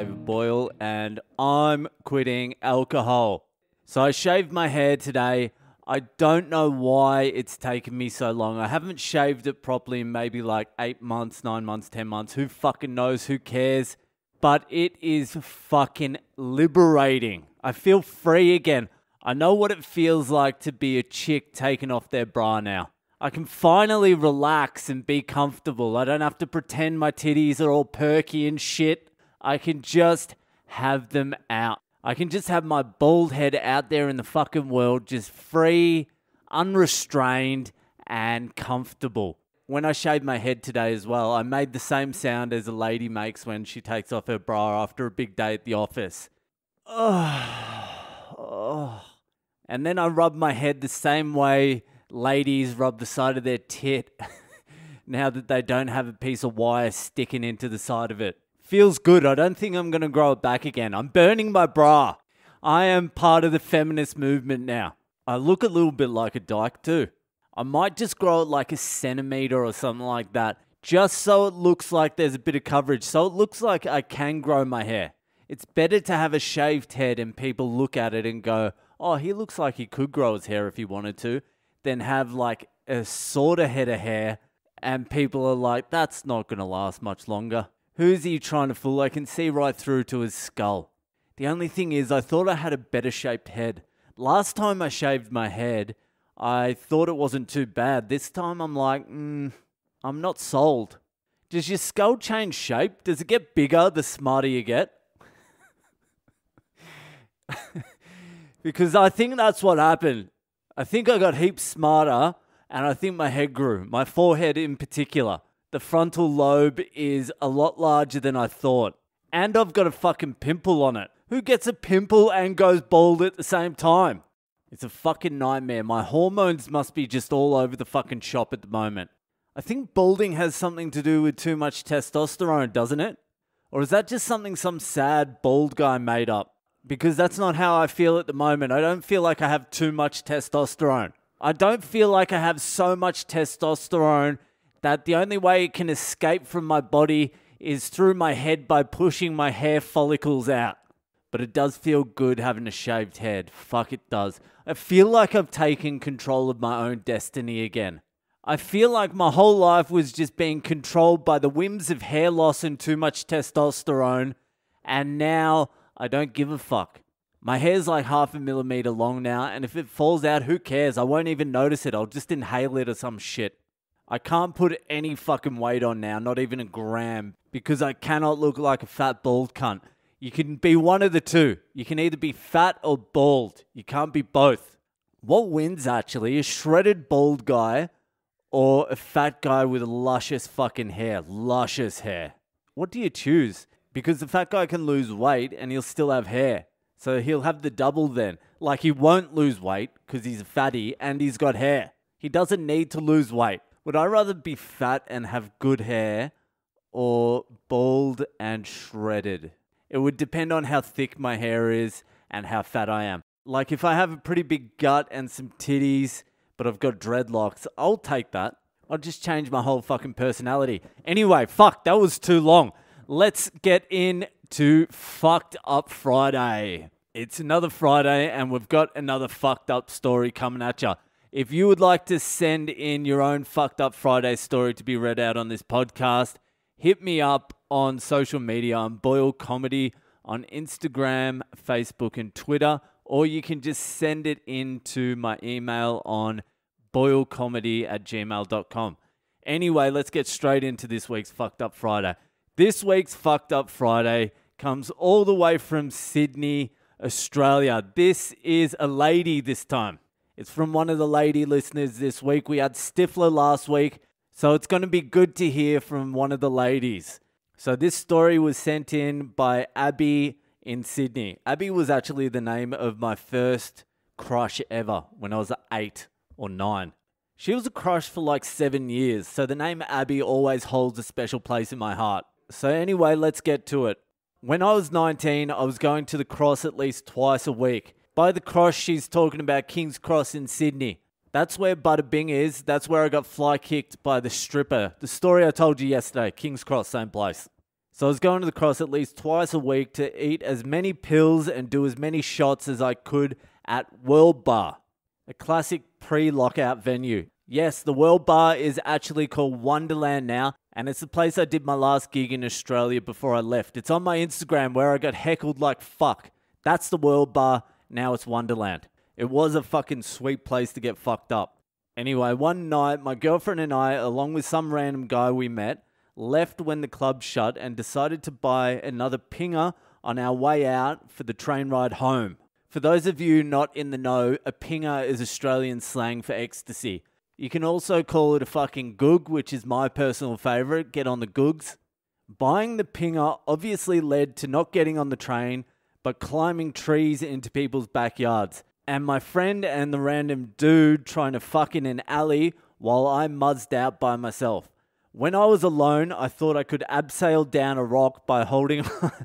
David Boyle, and I'm quitting alcohol. So I shaved my hair today. I don't know why it's taken me so long. I haven't shaved it properly in maybe like eight months, nine months, ten months. Who fucking knows? Who cares? But it is fucking liberating. I feel free again. I know what it feels like to be a chick taking off their bra now. I can finally relax and be comfortable. I don't have to pretend my titties are all perky and shit. I can just have them out. I can just have my bald head out there in the fucking world, just free, unrestrained, and comfortable. When I shaved my head today as well, I made the same sound as a lady makes when she takes off her bra after a big day at the office. Oh, oh. And then I rubbed my head the same way ladies rub the side of their tit now that they don't have a piece of wire sticking into the side of it. Feels good. I don't think I'm going to grow it back again. I'm burning my bra. I am part of the feminist movement now. I look a little bit like a dyke too. I might just grow it like a centimeter or something like that, just so it looks like there's a bit of coverage, so it looks like I can grow my hair. It's better to have a shaved head and people look at it and go, oh, he looks like he could grow his hair if he wanted to, than have like a sort of head of hair and people are like, that's not going to last much longer. Who's he trying to fool? I can see right through to his skull. The only thing is, I thought I had a better shaped head. Last time I shaved my head, I thought it wasn't too bad. This time I'm like, mm, I'm not sold. Does your skull change shape? Does it get bigger the smarter you get? because I think that's what happened. I think I got heaps smarter and I think my head grew, my forehead in particular. The frontal lobe is a lot larger than I thought. And I've got a fucking pimple on it. Who gets a pimple and goes bald at the same time? It's a fucking nightmare. My hormones must be just all over the fucking shop at the moment. I think balding has something to do with too much testosterone, doesn't it? Or is that just something some sad bald guy made up? because that's not how I feel at the moment. I don't feel like I have too much testosterone. I don't feel like I have so much testosterone that the only way it can escape from my body is through my head by pushing my hair follicles out. But it does feel good having a shaved head. Fuck, it does. I feel like I've taken control of my own destiny again. I feel like my whole life was just being controlled by the whims of hair loss and too much testosterone. And now I don't give a fuck. My hair's like half a millimeter long now, and if it falls out, who cares? I won't even notice it. I'll just inhale it or some shit. I can't put any fucking weight on now, not even a gram, because I cannot look like a fat bald cunt. You can be one of the two. You can either be fat or bald. You can't be both. What wins actually? A shredded bald guy or a fat guy with luscious fucking hair? Luscious hair. What do you choose? because the fat guy can lose weight and he'll still have hair. So he'll have the double then. Like he won't lose weight because he's a fatty and he's got hair. He doesn't need to lose weight. Would I rather be fat and have good hair or bald and shredded? It would depend on how thick my hair is and how fat I am. Like if I have a pretty big gut and some titties, but I've got dreadlocks, I'll take that. I'll just change my whole fucking personality. Anyway, fuck, that was too long let's get into Fucked Up Friday. It's another Friday, and we've got another fucked up story coming at you. If you would like to send in your own fucked up Friday story to be read out on this podcast, hit me up on social media on Boyle Comedy on Instagram, Facebook, and Twitter, or you can just send it into my email on boylecomedy at gmail.com. Anyway, let's get straight into this week's Fucked Up Friday. This week's Fucked Up Friday comes all the way from Sydney, Australia. This is a lady this time. It's from one of the lady listeners this week. We had Stifler last week, so it's going to be good to hear from one of the ladies. So this story was sent in by Abby in Sydney. Abby was actually the name of my first crush ever when I was eight or nine. She was a crush for like seven years, so the name Abby always holds a special place in my heart. So, anyway, let's get to it. When I was 19, I was going to the cross at least twice a week. By the cross, she's talking about King's Cross in Sydney. That's where Bada Bing is. That's where I got fly kicked by the stripper. The story I told you yesterday, King's Cross, same place. So I was going to the cross at least twice a week to eat as many pills and do as many shots as I could at World Bar, a classic pre lockout venue. Yes, the World Bar is actually called Wonderland now, and it's the place I did my last gig in Australia before I left. It's on my Instagram where I got heckled like fuck. That's the World Bar, now it's Wonderland. It was a fucking sweet place to get fucked up. Anyway, one night, my girlfriend and I, along with some random guy we met, left when the club shut and decided to buy another pinger on our way out for the train ride home. For those of you not in the know, a pinger is Australian slang for ecstasy. You can also call it a fucking goog, which is my personal favourite. Get on the googs. Buying the pinger obviously led to not getting on the train, but climbing trees into people's backyards. And my friend and the random dude trying to fuck in an alley while I muzzed out by myself. When I was alone, I thought I could abseil down a rock by holding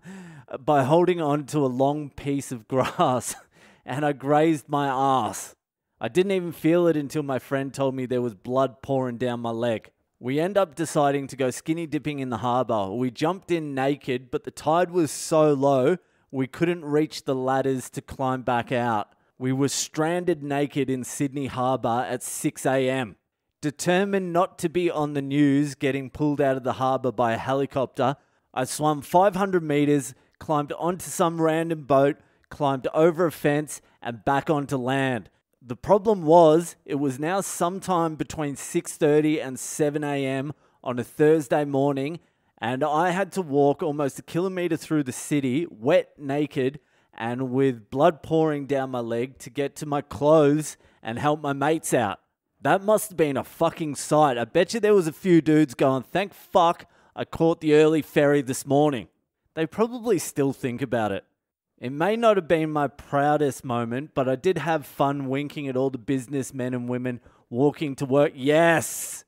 by holding on to a long piece of grass, and I grazed my ass. I didn't even feel it until my friend told me there was blood pouring down my leg. We end up deciding to go skinny dipping in the harbour. We jumped in naked, but the tide was so low we couldn't reach the ladders to climb back out. We were stranded naked in Sydney Harbour at 6 a.m. Determined not to be on the news getting pulled out of the harbour by a helicopter, I swam 500 metres, climbed onto some random boat, climbed over a fence, and back onto land. The problem was it was now sometime between 6:30 and 7 a.m. on a Thursday morning, and I had to walk almost a kilometer through the city, wet, naked, and with blood pouring down my leg to get to my clothes and help my mates out. That must have been a fucking sight. I bet you there was a few dudes going, "Thank fuck I caught the early ferry this morning." They probably still think about it. It may not have been my proudest moment, but I did have fun winking at all the businessmen and women walking to work. Yes!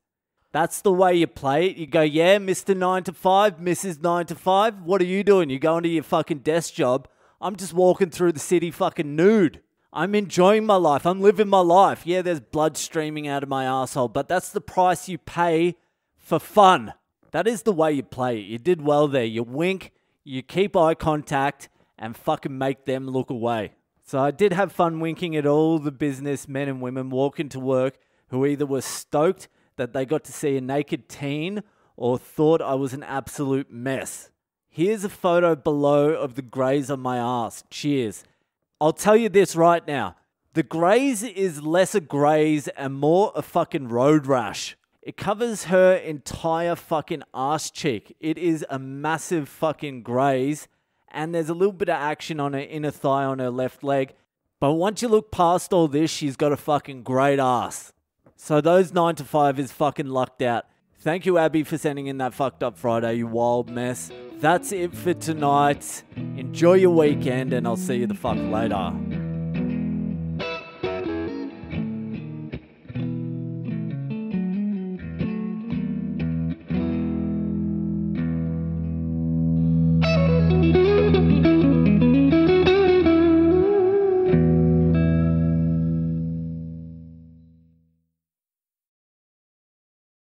That's the way you play it. You go, yeah, Mr. 9 to 5, Mrs. 9 to 5. What are you doing? You're going to your fucking desk job. I'm just walking through the city fucking nude. I'm enjoying my life. I'm living my life. Yeah, there's blood streaming out of my asshole, but that's the price you pay for fun. That is the way you play it. You did well there. You wink, you keep eye contact and fucking make them look away. So I did have fun winking at all the business men and women walking to work who either were stoked that they got to see a naked teen or thought I was an absolute mess. Here's a photo below of the graze on my ass. Cheers. I'll tell you this right now. The graze is less a graze and more a fucking road rash. It covers her entire fucking ass cheek. It is a massive fucking graze, and there's a little bit of action on her inner thigh on her left leg. But once you look past all this, she's got a fucking great ass. So those nine to five is fucking lucked out. Thank you, Abby, for sending in that fucked up Friday, you wild mess. That's it for tonight. Enjoy your weekend, and I'll see you the fuck later.